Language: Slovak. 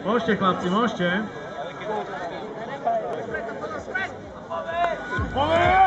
Môžete chlapci, môžete. Poveď!